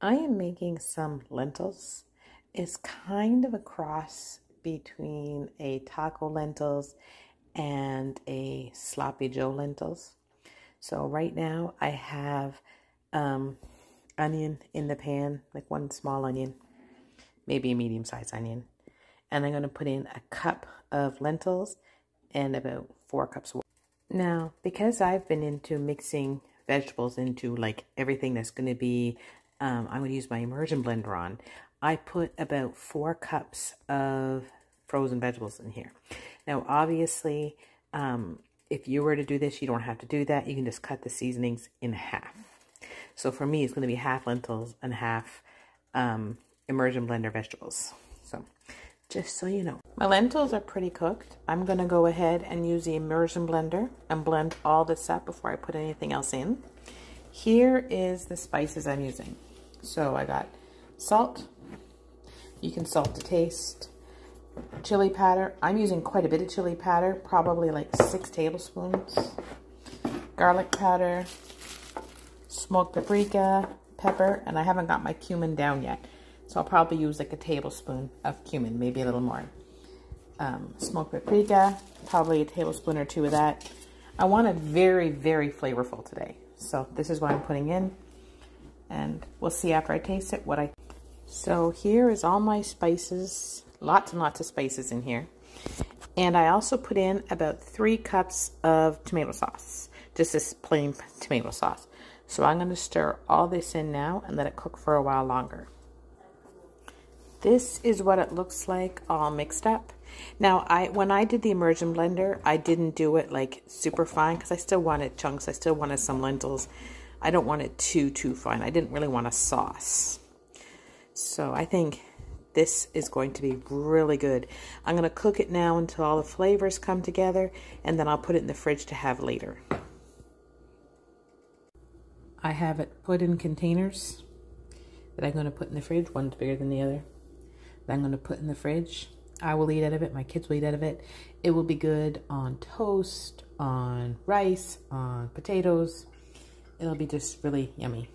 I am making some lentils. It's kind of a cross between a taco lentils and a sloppy joe lentils. So right now I have um, onion in the pan, like one small onion, maybe a medium sized onion. And I'm going to put in a cup of lentils and about four cups of water. Now, because I've been into mixing vegetables into like everything that's going to be um, I'm going to use my immersion blender on. I put about four cups of frozen vegetables in here. Now, obviously, um, if you were to do this, you don't have to do that. You can just cut the seasonings in half. So for me, it's going to be half lentils and half um, immersion blender vegetables. So just so you know. My lentils are pretty cooked. I'm going to go ahead and use the immersion blender and blend all this up before I put anything else in. Here is the spices I'm using. So I got salt. You can salt to taste. Chili powder. I'm using quite a bit of chili powder, probably like six tablespoons. Garlic powder. Smoked paprika, pepper, and I haven't got my cumin down yet. So I'll probably use like a tablespoon of cumin, maybe a little more. Um, smoked paprika, probably a tablespoon or two of that. I want it very, very flavorful today. So this is what I'm putting in and we'll see after I taste it what I so here is all my spices lots and lots of spices in here. And I also put in about three cups of tomato sauce just this plain tomato sauce. So I'm going to stir all this in now and let it cook for a while longer. This is what it looks like all mixed up. Now I when I did the immersion blender I didn't do it like super fine because I still wanted chunks I still wanted some lentils I don't want it too, too fine. I didn't really want a sauce. So I think this is going to be really good. I'm going to cook it now until all the flavors come together, and then I'll put it in the fridge to have later. I have it put in containers that I'm going to put in the fridge. One's bigger than the other. That I'm going to put in the fridge. I will eat out of it. My kids will eat out of it. It will be good on toast, on rice, on potatoes, it'll be just really yummy.